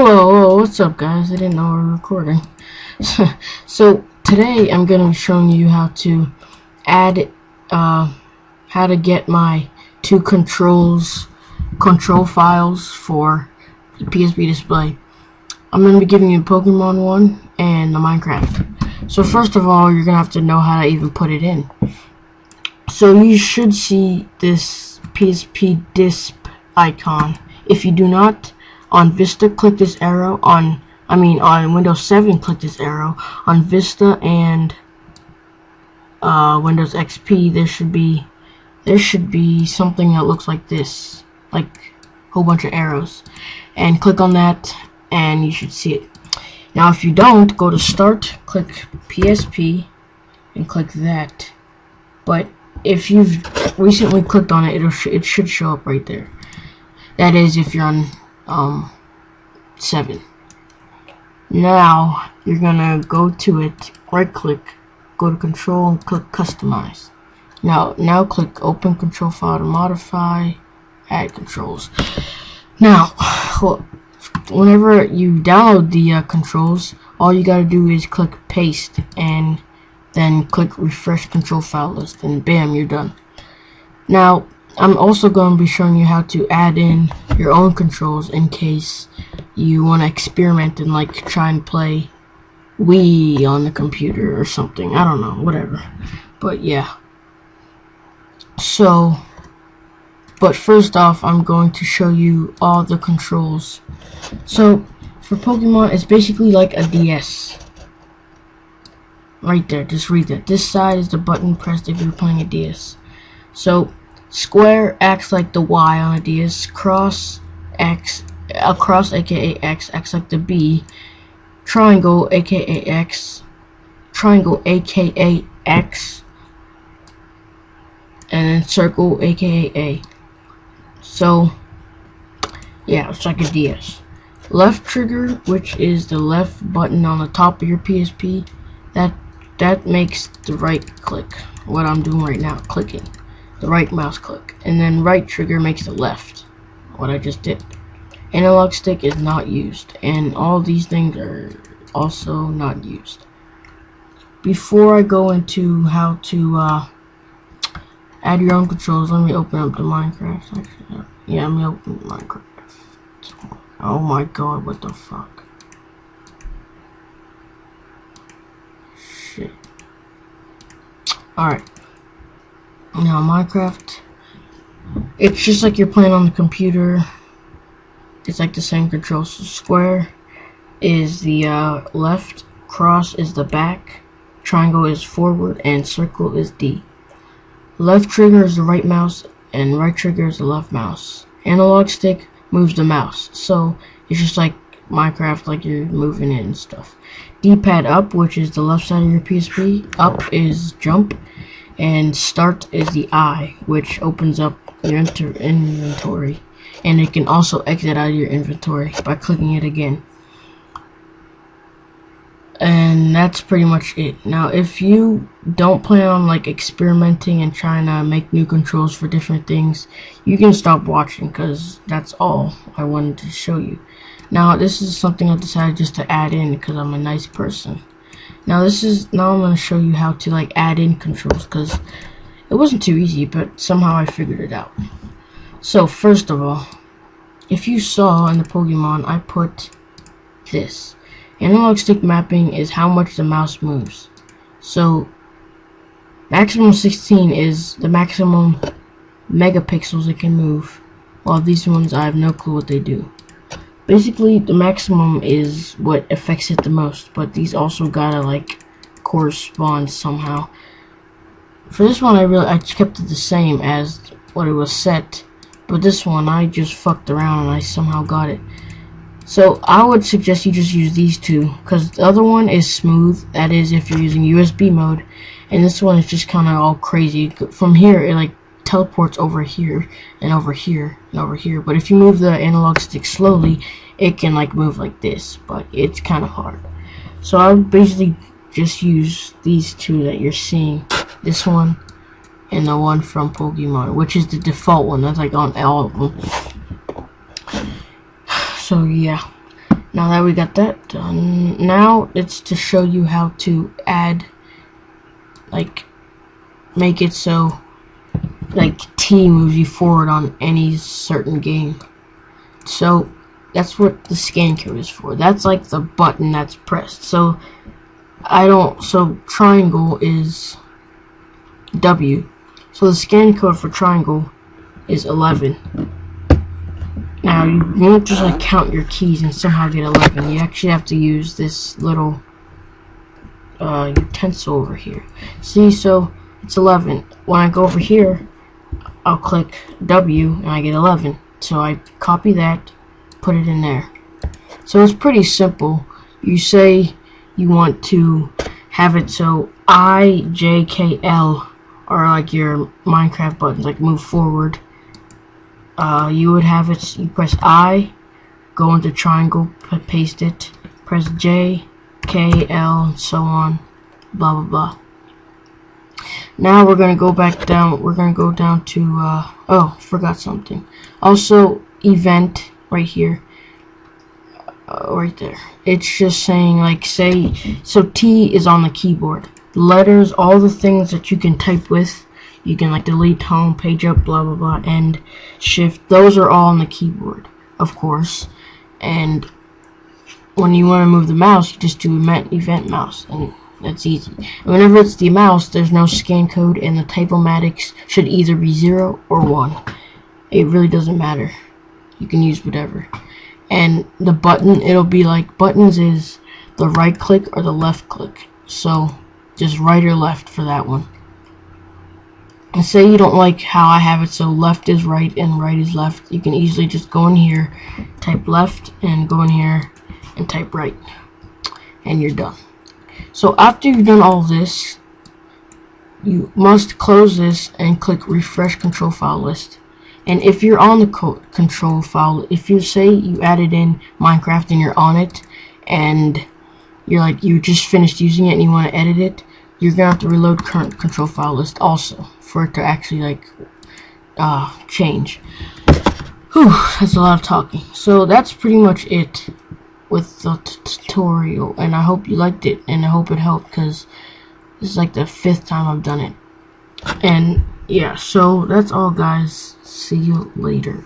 Whoa, whoa, what's up guys? I didn't know we were recording. so today I'm going to be showing you how to add, uh, how to get my two controls, control files for the PSP display. I'm going to be giving you Pokemon one and the Minecraft. So first of all, you're going to have to know how to even put it in. So you should see this PSP disp icon. If you do not, on Vista, click this arrow. On, I mean, on Windows 7, click this arrow. On Vista and uh, Windows XP, there should be there should be something that looks like this, like a whole bunch of arrows. And click on that, and you should see it. Now, if you don't, go to Start, click PSP, and click that. But if you've recently clicked on it, it'll sh it should show up right there. That is, if you're on um, 7. Now, you're gonna go to it, right click, go to control and click customize. Now, now click open control file to modify, add controls. Now, whenever you download the uh, controls, all you gotta do is click paste and then click refresh control file list and bam, you're done. Now, I'm also going to be showing you how to add in your own controls in case you want to experiment and like try and play Wii on the computer or something. I don't know, whatever. But yeah. So, but first off, I'm going to show you all the controls. So, for Pokemon, it's basically like a DS. Right there, just read that. This side is the button pressed if you're playing a DS. So, Square acts like the Y on a DS. Cross X, across aka X, acts like the B. Triangle aka X. Triangle aka X. And then circle aka A. So, yeah, it's like a DS. Left trigger, which is the left button on the top of your PSP, that that makes the right click. What I'm doing right now, clicking the right mouse click, and then right trigger makes the left, what I just did. Analog stick is not used, and all these things are also not used. Before I go into how to uh, add your own controls, let me open up the Minecraft. Actually, yeah, let me open Minecraft. Oh my god, what the fuck? Shit. Alright. Now Minecraft, it's just like you're playing on the computer. It's like the same controls. So square is the uh, left, cross is the back, triangle is forward, and circle is D. Left trigger is the right mouse, and right trigger is the left mouse. Analog stick moves the mouse, so it's just like Minecraft, like you're moving it and stuff. D-pad up, which is the left side of your PSP. Up is jump, and start is the I, which opens up your inventory, and it can also exit out of your inventory by clicking it again. And that's pretty much it. Now, if you don't plan on like experimenting and trying to make new controls for different things, you can stop watching because that's all I wanted to show you. Now, this is something I decided just to add in because I'm a nice person. Now this is now I'm going to show you how to like add in controls because it wasn't too easy but somehow I figured it out. So first of all, if you saw in the Pokemon I put this. Analog stick mapping is how much the mouse moves. So maximum 16 is the maximum megapixels it can move while these ones I have no clue what they do. Basically, the maximum is what affects it the most, but these also gotta, like, correspond somehow. For this one, I really, I kept it the same as what it was set, but this one, I just fucked around and I somehow got it. So, I would suggest you just use these two, because the other one is smooth, that is if you're using USB mode, and this one is just kind of all crazy. From here, it, like, teleports over here and over here and over here. But if you move the analog stick slowly it can like move like this but it's kind of hard. So I would basically just use these two that you're seeing this one and the one from Pokemon which is the default one that's like on all of them. So yeah. Now that we got that done now it's to show you how to add like make it so like T moves you forward on any certain game so that's what the scan code is for that's like the button that's pressed so I don't so triangle is W so the scan code for triangle is 11 now, you won't just like count your keys and somehow get 11. You actually have to use this little uh, utensil over here. See, so it's 11. When I go over here, I'll click W and I get 11. So I copy that, put it in there. So it's pretty simple. You say you want to have it so I, J, K, L are like your Minecraft buttons, like move forward uh, you would have it, you press I, go into triangle, paste it, press J, K, L, and so on, blah, blah, blah. Now we're going to go back down, we're going to go down to, uh, oh, forgot something. Also, event, right here, uh, right there. It's just saying, like, say, so T is on the keyboard. Letters, all the things that you can type with, you can like delete home, page up, blah blah blah, and shift. Those are all on the keyboard, of course. And when you want to move the mouse, you just do event, event mouse, and that's easy. Whenever it's the mouse, there's no scan code, and the typematics should either be 0 or 1. It really doesn't matter. You can use whatever. And the button, it'll be like, buttons is the right click or the left click. So, just right or left for that one. And say you don't like how I have it so left is right and right is left, you can easily just go in here, type left, and go in here and type right. And you're done. So after you've done all this, you must close this and click refresh control file list. And if you're on the control file, if you say you added in Minecraft and you're on it, and you're like, you just finished using it and you want to edit it, you're gonna have to reload current control file list also for it to actually like uh, change. Whew, that's a lot of talking. So that's pretty much it with the tutorial, and I hope you liked it, and I hope it helped because is like the fifth time I've done it. And yeah, so that's all, guys. See you later.